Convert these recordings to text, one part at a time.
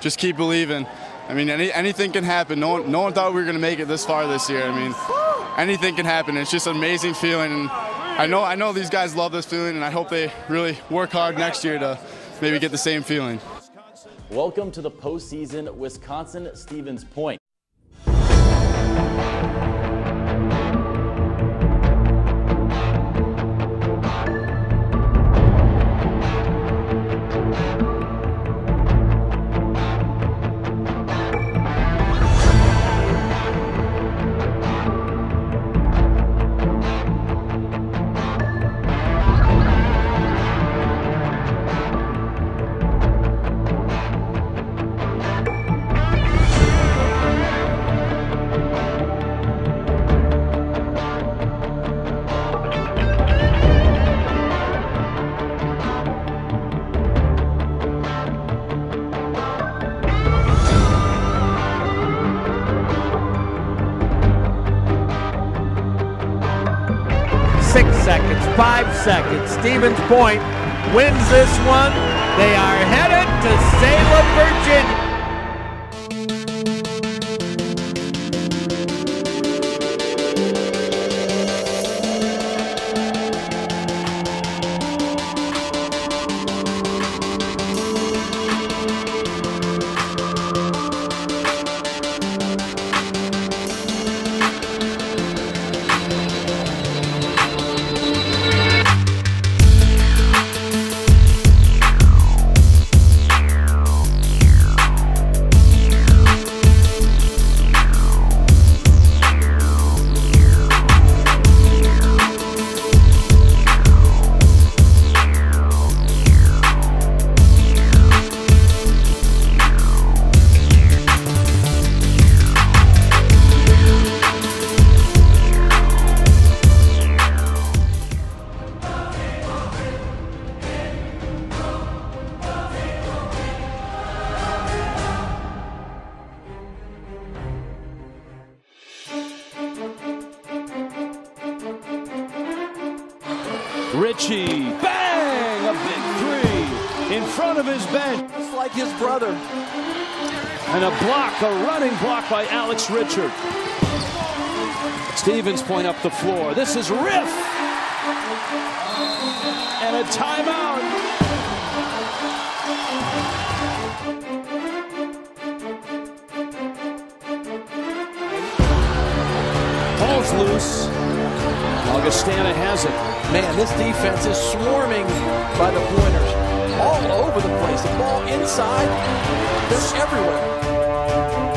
just keep believing. I mean, any, anything can happen. No one, no one thought we were going to make it this far this year. I mean, anything can happen. It's just an amazing feeling. And I know, I know these guys love this feeling, and I hope they really work hard next year to maybe get the same feeling. Welcome to the postseason, Wisconsin Stevens Point. Six seconds, five seconds. Stevens Point wins this one. They are headed to Salem, Virginia. Richie, bang! A big three in front of his bench. Just like his brother. And a block, a running block by Alex Richard. Stevens point up the floor. This is Riff. And a timeout. Ball's loose. Augustana has it. Man, this defense is swarming by the pointers. All over the place. The ball inside. They're everywhere.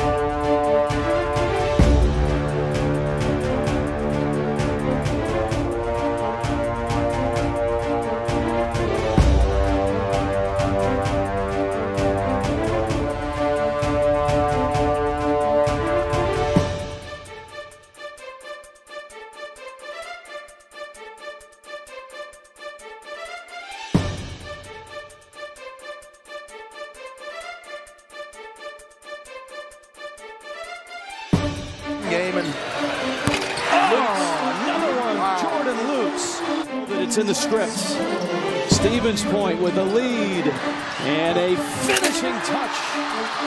Game and Oh, another one. Jordan Lutz. That it's in the scripts. Stevens Point with the lead and a finishing touch.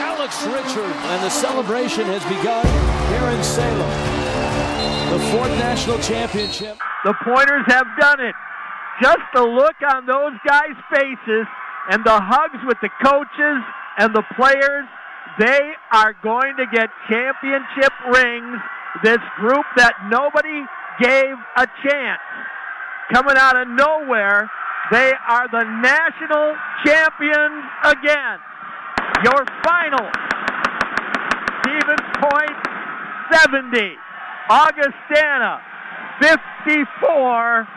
Alex Richard. And the celebration has begun here in Salem. The fourth national championship. The Pointers have done it. Just the look on those guys' faces and the hugs with the coaches and the players, they are going to get championship rings. This group that nobody gave a chance. Coming out of nowhere, they are the national champions again. Your final Stevens Point 70, Augustana 54.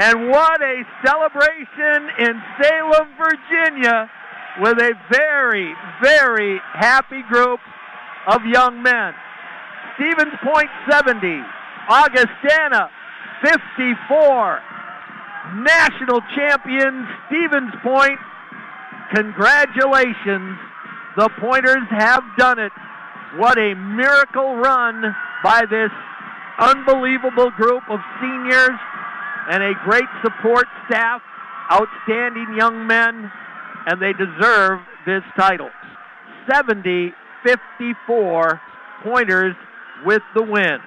And what a celebration in Salem, Virginia, with a very, very happy group of young men. Stevens Point 70, Augustana 54. National champion Stevens Point. Congratulations. The Pointers have done it. What a miracle run by this unbelievable group of seniors and a great support staff, outstanding young men, and they deserve this title. 70 54. Pointers with the win.